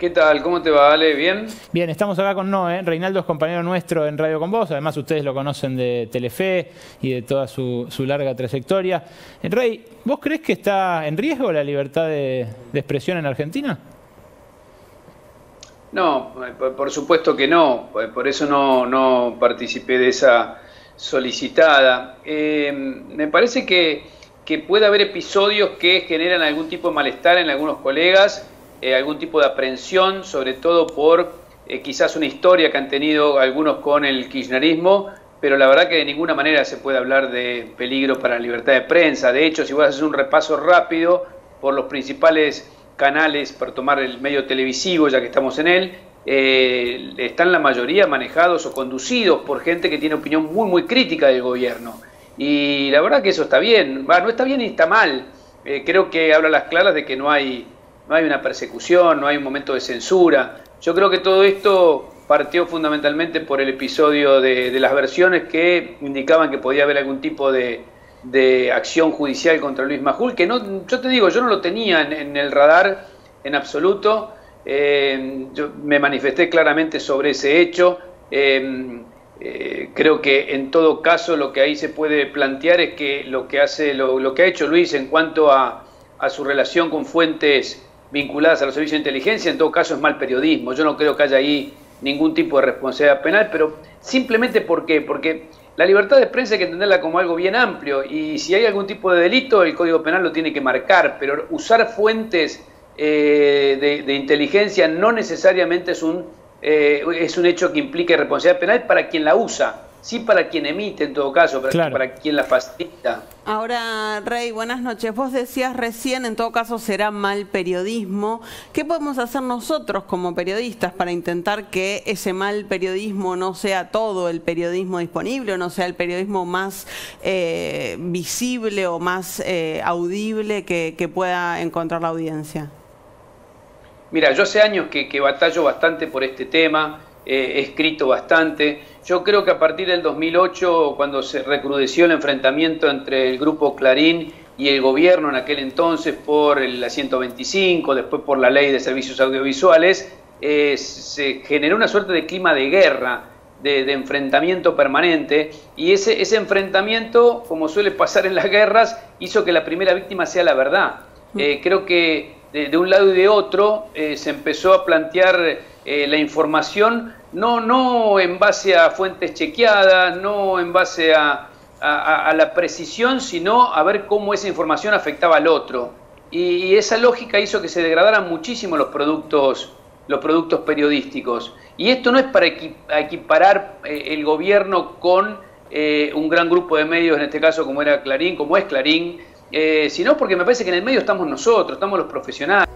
¿Qué tal? ¿Cómo te va, Ale? ¿Bien? Bien, estamos acá con Noé. Reinaldo es compañero nuestro en Radio con Vos. Además, ustedes lo conocen de Telefe y de toda su, larga trayectoria. Rey, ¿vos crees que está en riesgo la libertad de, expresión en Argentina? No, por supuesto que no. Por eso no, participé de esa solicitada. Eh, me parece que, que puede haber episodios que generan algún tipo de malestar en algunos colegas eh, algún tipo de aprensión, sobre todo por eh, quizás una historia que han tenido algunos con el kirchnerismo, pero la verdad que de ninguna manera se puede hablar de peligro para la libertad de prensa. De hecho, si vas a hacer un repaso rápido por los principales canales, para tomar el medio televisivo, ya que estamos en él, eh, están la mayoría manejados o conducidos por gente que tiene opinión muy, muy crítica del gobierno. Y la verdad que eso está bien, no está bien ni está mal. creo que habla las claras de que no hay no hay una persecución, no hay un momento de censura. Yo creo que todo esto partió fundamentalmente por el episodio de, las versiones que indicaban que podía haber algún tipo de, acción judicial contra Luis Majul, que no, yo te digo, yo no lo tenía en, el radar en absoluto. Eh, yo me manifesté claramente sobre ese hecho. Eh, eh, creo que en todo caso lo que ahí se puede plantear es que lo que hace, lo, que ha hecho Luis en cuanto a, a su relación con fuentes vinculadas a los servicios de inteligencia, en todo caso es mal periodismo. Yo no creo que haya ahí ningún tipo de responsabilidad penal, pero simplemente ¿por qué? Porque la libertad de prensa hay que entenderla como algo bien amplio y si hay algún tipo de delito, el Código Penal lo tiene que marcar, pero usar fuentes eh, de, inteligencia no necesariamente es un, eh, es un hecho que implique responsabilidad penal para quien la usa sí para quien emite en todo caso, pero para quien la facilita. Ahora, Rey, buenas noches. Vos decías recién, en todo caso será mal periodismo. ¿Qué podemos hacer nosotros como periodistas para intentar que ese mal periodismo no sea todo el periodismo disponible, o no sea el periodismo más eh, visible o más eh, audible que, pueda encontrar la audiencia? Mira, yo hace años que, que batallo bastante por este tema he escrito bastante. Yo creo que a partir del 2008, cuando se recrudeció el enfrentamiento entre el grupo Clarín y el gobierno en aquel entonces por la 125, después por la ley de servicios audiovisuales, eh, se generó una suerte de clima de guerra, de, enfrentamiento permanente, y ese, ese enfrentamiento, como suele pasar en las guerras, hizo que la primera víctima sea la verdad. Mm. Eh, creo que de, un lado y de otro eh, se empezó a plantear eh, la información no, no en base a fuentes chequeadas, no en base a, la precisión, sino a ver cómo esa información afectaba al otro. Y, esa lógica hizo que se degradaran muchísimo los productos, los productos periodísticos. Y esto no es para equiparar eh, el gobierno con un gran grupo de medios, en este caso como era Clarín, como es Clarín, eh, sino porque me parece que en el medio estamos nosotros, estamos los profesionales.